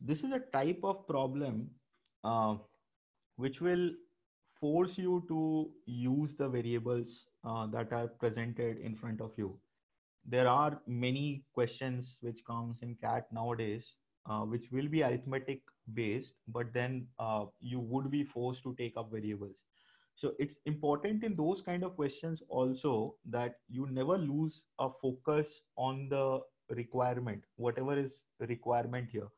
This is a type of problem uh, which will force you to use the variables uh, that are presented in front of you. There are many questions which comes in CAT nowadays, uh, which will be arithmetic based, but then uh, you would be forced to take up variables. So it's important in those kind of questions also that you never lose a focus on the requirement, whatever is requirement here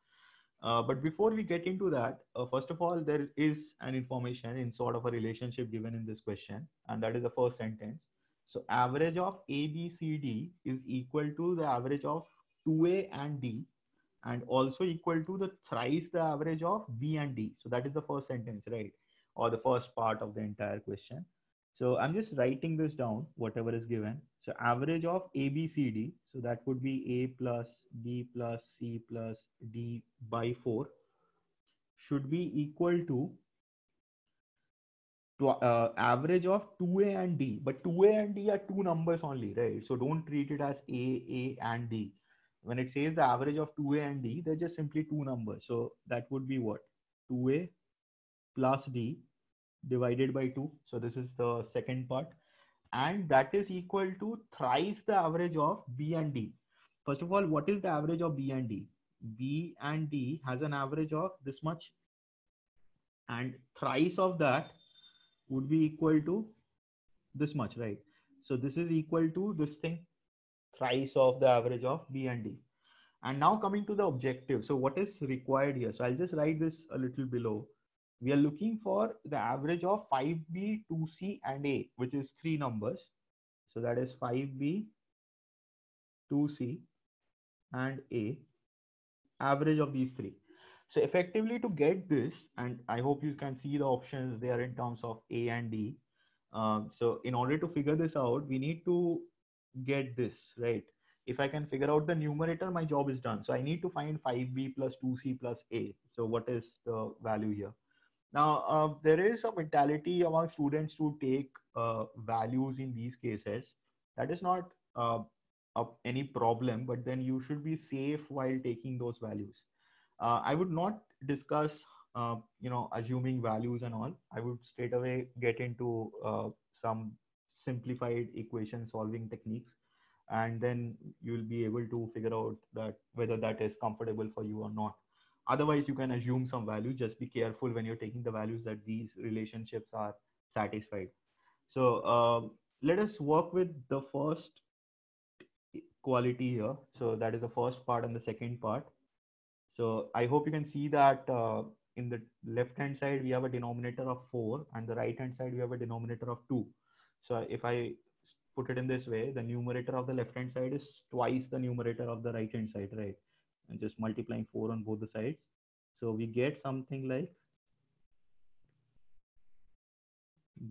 uh, but before we get into that, uh, first of all, there is an information in sort of a relationship given in this question, and that is the first sentence. So average of A, B, C, D is equal to the average of 2A and D, and also equal to the thrice the average of B and D. So that is the first sentence, right? Or the first part of the entire question. So I'm just writing this down, whatever is given. So average of A, B, C, D. So that would be A plus B plus C plus D by 4 should be equal to, to uh, average of 2A and D. But 2A and D are two numbers only, right? So don't treat it as A, A and D. When it says the average of 2A and D, they're just simply two numbers. So that would be what? 2A plus D divided by 2. So this is the second part. And that is equal to thrice the average of B and D. First of all, what is the average of B and D? B and D has an average of this much. And thrice of that would be equal to this much, right? So this is equal to this thing, thrice of the average of B and D. And now coming to the objective. So what is required here? So I'll just write this a little below we are looking for the average of 5b 2c and a which is three numbers. So that is 5b 2c and a. Average of these three. So effectively to get this and i hope you can see the options there in terms of a and d. Um, so in order to figure this out we need to get this right? If i can figure out the numerator my job is done. So i need to find 5b plus 2c plus a. So what is the value here now, uh, there is a mentality among students to take uh, values in these cases. That is not uh, any problem, but then you should be safe while taking those values. Uh, I would not discuss, uh, you know, assuming values and all. I would straight away get into uh, some simplified equation solving techniques, and then you'll be able to figure out that whether that is comfortable for you or not otherwise you can assume some value just be careful when you're taking the values that these relationships are satisfied. So um, let us work with the first quality here. So that is the first part and the second part. So i hope you can see that uh, in the left hand side we have a denominator of 4 and the right hand side we have a denominator of 2 so if i put it in this way the numerator of the left hand side is twice the numerator of the right hand side right and just multiplying 4 on both the sides. So we get something like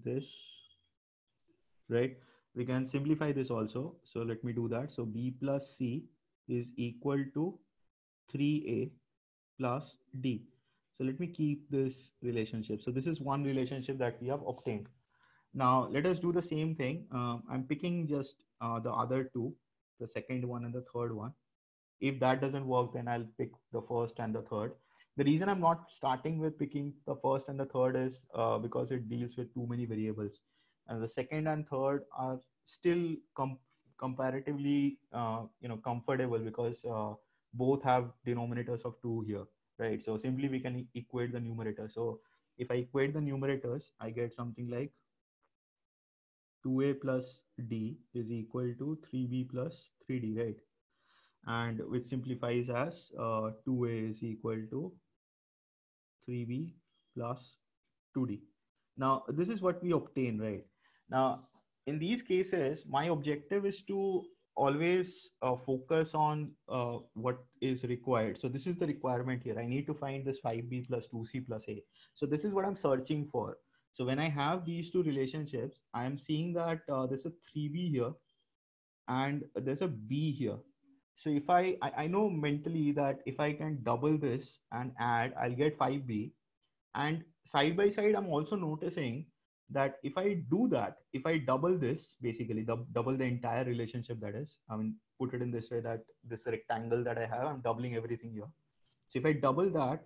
this, right? We can simplify this also. So let me do that. So B plus C is equal to 3A plus D. So let me keep this relationship. So this is one relationship that we have obtained. Now let us do the same thing. Um, I'm picking just uh, the other two, the second one and the third one if that doesn't work then i'll pick the first and the third. The reason i'm not starting with picking the first and the third is uh, because it deals with too many variables. And the second and third are still com- comparatively uh, you know comfortable because uh, both have denominators of 2 here right? So simply we can equate the numerator. So if i equate the numerators i get something like 2a plus d is equal to 3b plus 3d right and which simplifies as uh, 2a is equal to 3b plus 2d. Now, this is what we obtain, right? Now, in these cases, my objective is to always uh, focus on uh, what is required. So this is the requirement here. I need to find this 5b plus 2c plus a. So this is what I'm searching for. So when I have these two relationships, I am seeing that uh, there's a 3b here and there's a b here. So if I, I, I know mentally that if I can double this and add, I'll get 5b. And side by side, I'm also noticing that if I do that, if I double this, basically the, double the entire relationship that is, I mean, put it in this way that this rectangle that I have, I'm doubling everything here. So if I double that,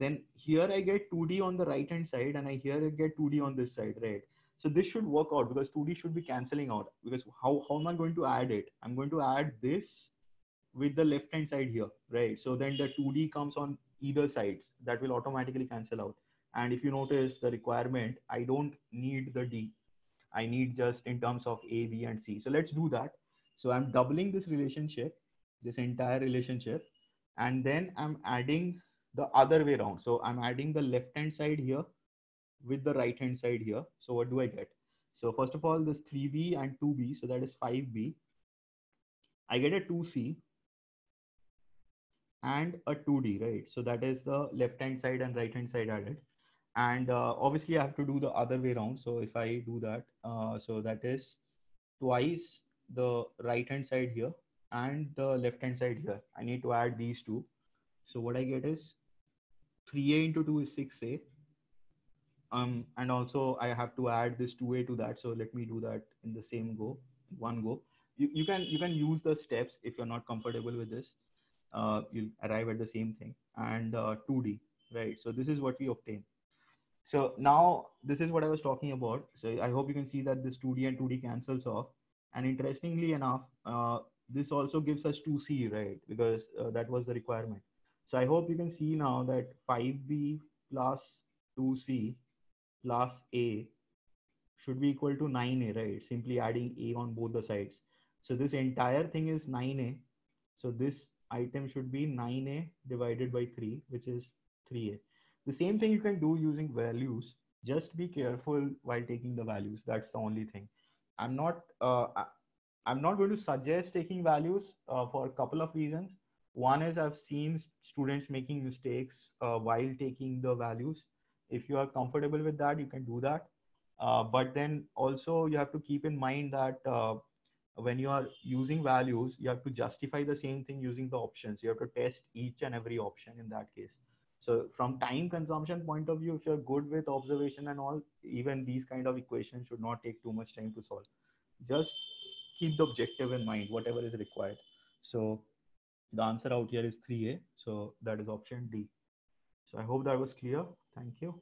then here I get 2D on the right hand side and I here I get 2D on this side, right? So this should work out because 2D should be canceling out because how, how am I going to add it? I'm going to add this with the left hand side here, right? So then the 2D comes on either sides that will automatically cancel out. And if you notice the requirement, I don't need the D. I need just in terms of A, B, and C. So let's do that. So I'm doubling this relationship, this entire relationship, and then I'm adding the other way around. So I'm adding the left hand side here with the right hand side here. So what do I get? So first of all, this 3B and 2B, so that is 5B. I get a 2C and a 2D, right? So that is the left hand side and right hand side added. And uh, obviously I have to do the other way around. So if I do that, uh, so that is twice the right hand side here and the left hand side here. I need to add these two. So what I get is 3a into 2 is 6a. Um, and also I have to add this 2a to that. So let me do that in the same go, one go. You, you can you can use the steps if you're not comfortable with this. Uh, you'll arrive at the same thing and uh, 2D, right? So this is what we obtain. So now this is what I was talking about. So I hope you can see that this 2D and 2D cancels off. And interestingly enough, uh, this also gives us 2C, right? Because uh, that was the requirement. So I hope you can see now that 5B plus 2C plus A should be equal to 9A, right? Simply adding A on both the sides. So this entire thing is 9A. So this item should be 9A divided by 3, which is 3A. The same thing you can do using values. Just be careful while taking the values. That's the only thing. I'm not, uh, I'm not going to suggest taking values uh, for a couple of reasons. One is I've seen students making mistakes uh, while taking the values. If you are comfortable with that, you can do that. Uh, but then also you have to keep in mind that uh, when you are using values, you have to justify the same thing using the options. You have to test each and every option in that case. So from time consumption point of view, if you're good with observation and all, even these kind of equations should not take too much time to solve. Just keep the objective in mind, whatever is required. So the answer out here is 3A. So that is option D. So I hope that was clear. Thank you.